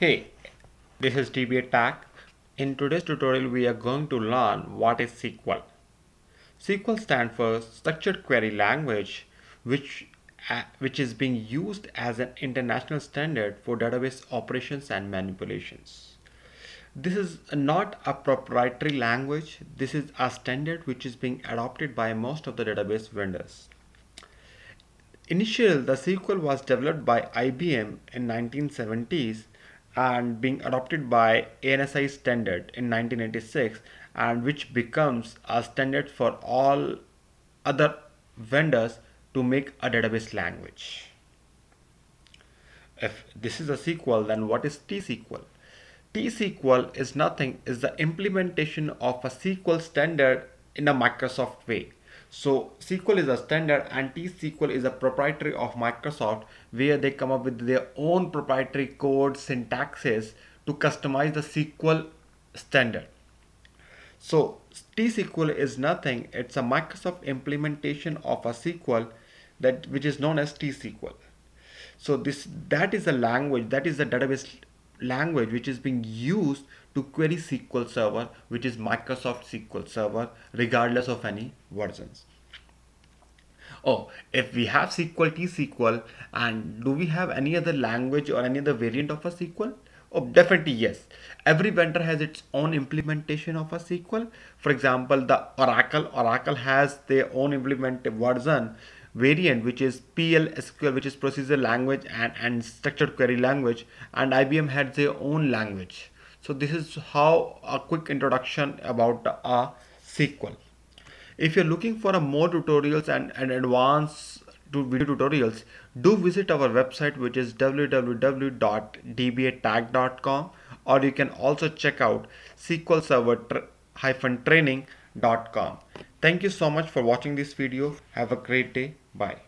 Hey, this is DBATAG. In today's tutorial, we are going to learn what is SQL. SQL stands for Structured Query Language, which, uh, which is being used as an international standard for database operations and manipulations. This is not a proprietary language. This is a standard which is being adopted by most of the database vendors. Initially, the SQL was developed by IBM in 1970s and being adopted by ANSI standard in 1986 and which becomes a standard for all other vendors to make a database language. If this is a SQL, then what is T-SQL? T-SQL is nothing, is the implementation of a SQL standard in a Microsoft way. So SQL is a standard and T-SQL is a proprietary of Microsoft where they come up with their own proprietary code syntaxes to customize the SQL standard. So T-SQL is nothing, it's a Microsoft implementation of a SQL that which is known as T-SQL. So this that is a language, that is the database language which is being used to query SQL Server, which is Microsoft SQL Server, regardless of any versions. Oh, if we have SQL T-SQL, and do we have any other language or any other variant of a SQL? Oh, definitely yes. Every vendor has its own implementation of a SQL. For example, the Oracle, Oracle has their own implemented version variant which is PL/SQL which is procedure language and, and structured query language and IBM had their own language. So this is how a quick introduction about a SQL. If you're looking for a more tutorials and, and advanced to video tutorials, do visit our website which is www.dbatag.com or you can also check out SQL Server-training.com. Thank you so much for watching this video. Have a great day. Bye.